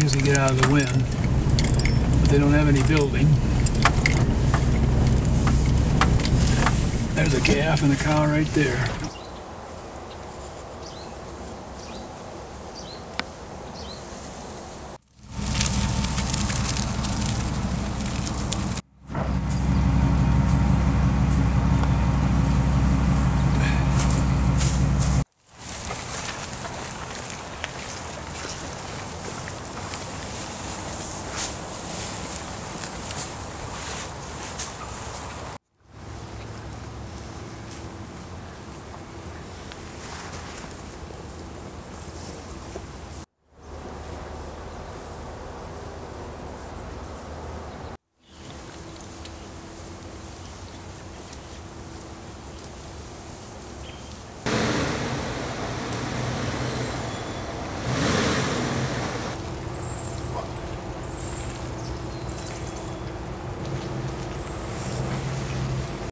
Usually get out of the wind. But they don't have any building. There's a calf and a cow right there.